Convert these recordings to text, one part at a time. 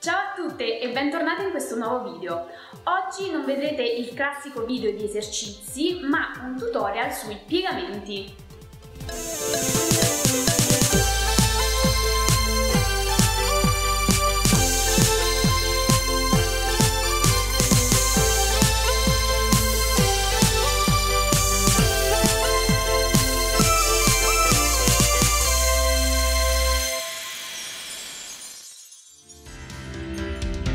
Ciao a tutte e bentornate in questo nuovo video. Oggi non vedrete il classico video di esercizi, ma un tutorial sui piegamenti.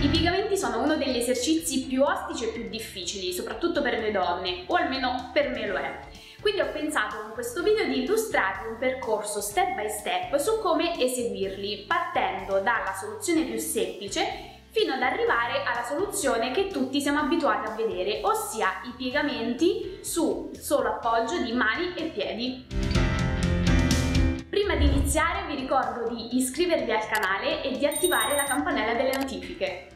I piegamenti sono uno degli esercizi più ostici e più difficili, soprattutto per le donne, o almeno per me lo è. Quindi ho pensato con questo video di illustrarvi un percorso step by step su come eseguirli, partendo dalla soluzione più semplice fino ad arrivare alla soluzione che tutti siamo abituati a vedere, ossia i piegamenti su solo appoggio di mani e piedi. Prima di iniziare vi ricordo di iscrivervi al canale e di attivare la campanella delle notifiche.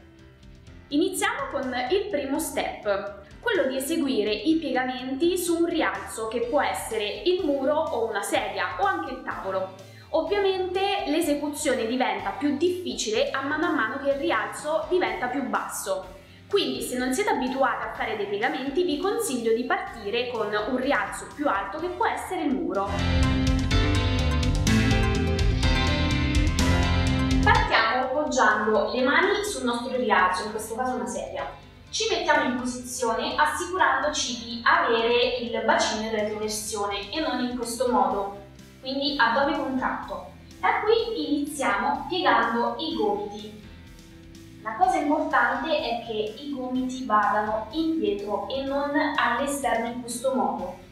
Iniziamo con il primo step, quello di eseguire i piegamenti su un rialzo che può essere il muro o una sedia o anche il tavolo. Ovviamente l'esecuzione diventa più difficile a mano a mano che il rialzo diventa più basso. Quindi se non siete abituati a fare dei piegamenti vi consiglio di partire con un rialzo più alto che può essere il muro. Appoggiando le mani sul nostro rialzo, in questo caso una sedia. Ci mettiamo in posizione assicurandoci di avere il bacino in retroversione e non in questo modo, quindi addome contratto. Da qui iniziamo piegando i gomiti. La cosa importante è che i gomiti vadano indietro e non all'esterno in questo modo.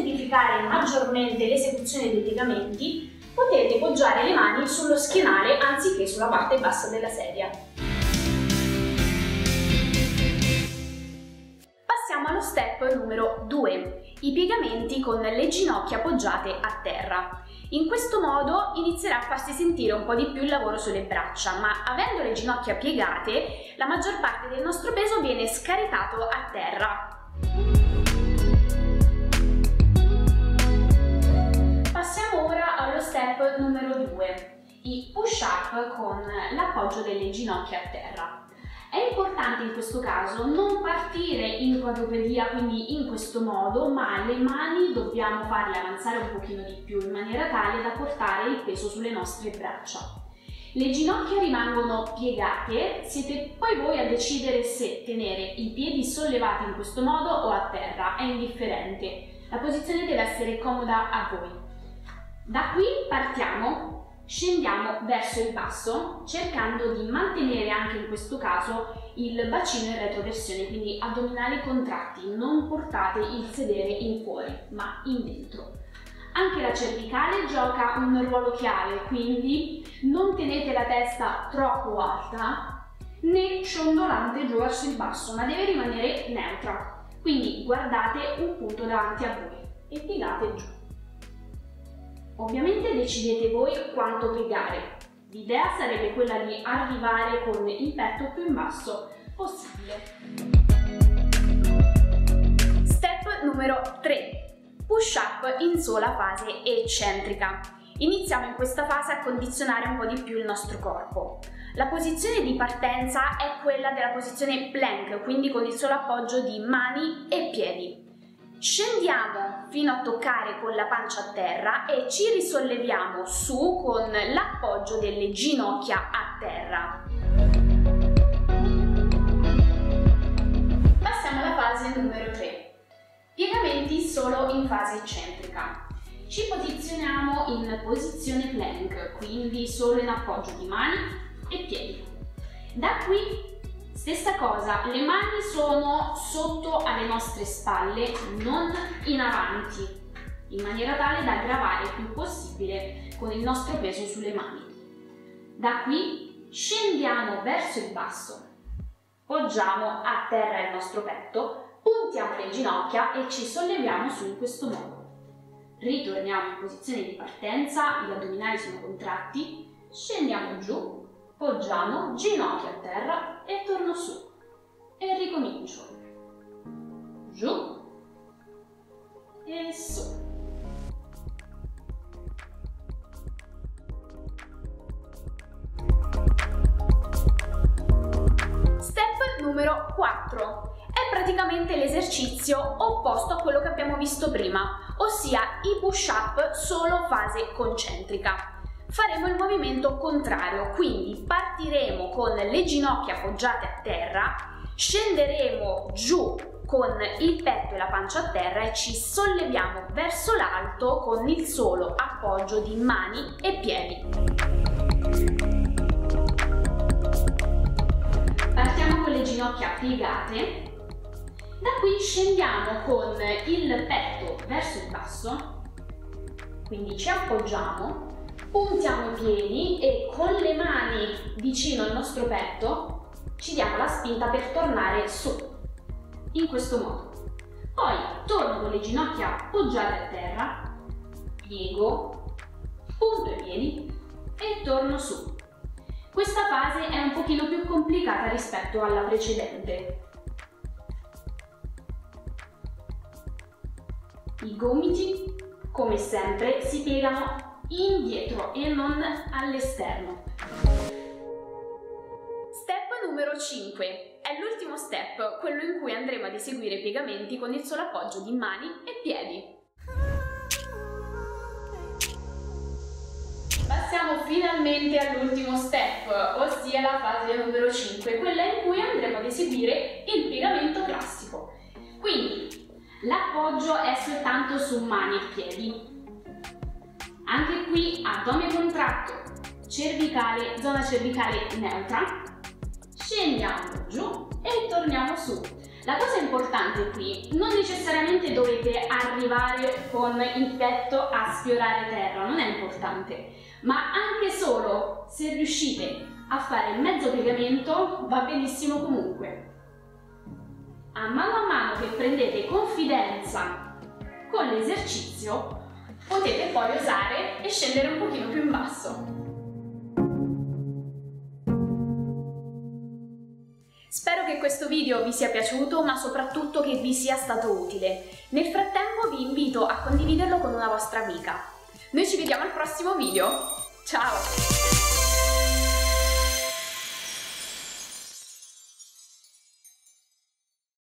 Semplificare maggiormente l'esecuzione dei piegamenti potete poggiare le mani sullo schienale anziché sulla parte bassa della sedia. Passiamo allo step numero 2, i piegamenti con le ginocchia appoggiate a terra. In questo modo inizierà a farsi sentire un po' di più il lavoro sulle braccia, ma avendo le ginocchia piegate, la maggior parte del nostro peso viene scaricato a terra. Passiamo ora allo step numero 2, i push up con l'appoggio delle ginocchia a terra. È importante in questo caso non partire in quadrupedia, quindi in questo modo, ma le mani dobbiamo farle avanzare un pochino di più in maniera tale da portare il peso sulle nostre braccia. Le ginocchia rimangono piegate, siete poi voi a decidere se tenere i piedi sollevati in questo modo o a terra, è indifferente. La posizione deve essere comoda a voi. Da qui partiamo scendiamo verso il basso cercando di mantenere anche in questo caso il bacino in retroversione, quindi addominali contratti, non portate il sedere in fuori ma in dentro. Anche la cervicale gioca un ruolo chiave, quindi non tenete la testa troppo alta né ciondolante giù verso il basso, ma deve rimanere neutra. Quindi guardate un punto davanti a voi e piegate giù. Ovviamente decidete voi quanto piegare. L'idea sarebbe quella di arrivare con il petto più in basso possibile. Step numero 3. Push up in sola fase eccentrica. Iniziamo in questa fase a condizionare un po' di più il nostro corpo. La posizione di partenza è quella della posizione plank, quindi con il solo appoggio di mani e piedi. Scendiamo fino a toccare con la pancia a terra e ci risolleviamo su con l'appoggio delle ginocchia a terra. Passiamo alla fase numero 3. Piegamenti solo in fase eccentrica. Ci posizioniamo in posizione plank, quindi solo in appoggio di mani e piedi. Da qui Stessa cosa, le mani sono sotto alle nostre spalle, non in avanti, in maniera tale da gravare il più possibile con il nostro peso sulle mani. Da qui scendiamo verso il basso, poggiamo a terra il nostro petto, puntiamo le ginocchia e ci solleviamo su in questo modo. Ritorniamo in posizione di partenza, gli addominali sono contratti, scendiamo giù poggiamo, ginocchio a terra e torno su e ricomincio. Giù e su. Step numero 4 è praticamente l'esercizio opposto a quello che abbiamo visto prima, ossia i push-up solo fase concentrica. Faremo il movimento contrario, quindi partiremo con le ginocchia appoggiate a terra, scenderemo giù con il petto e la pancia a terra e ci solleviamo verso l'alto con il solo appoggio di mani e piedi. Partiamo con le ginocchia piegate da qui scendiamo con il petto verso il basso, quindi ci appoggiamo, puntiamo i piedi e con le mani vicino al nostro petto ci diamo la spinta per tornare su, in questo modo. Poi torno con le ginocchia appoggiate a terra, piego, punto i piedi e torno su. Questa fase è un pochino più complicata rispetto alla precedente, I gomiti, come sempre, si piegano indietro e non all'esterno. Step numero 5 è l'ultimo step, quello in cui andremo ad eseguire i piegamenti con il solo appoggio di mani e piedi. Passiamo finalmente all'ultimo step, ossia la fase numero 5, quella in cui andremo ad eseguire il piegamento classico. Quindi L'appoggio è soltanto su mani e piedi. Anche qui addome contratto, cervicale, zona cervicale neutra. Scendiamo giù e torniamo su. La cosa importante qui, non necessariamente dovete arrivare con il petto a sfiorare terra, non è importante, ma anche solo se riuscite a fare mezzo piegamento va benissimo comunque a mano a mano che prendete confidenza con l'esercizio, potete poi osare e scendere un pochino più in basso. Spero che questo video vi sia piaciuto, ma soprattutto che vi sia stato utile. Nel frattempo vi invito a condividerlo con una vostra amica. Noi ci vediamo al prossimo video. Ciao!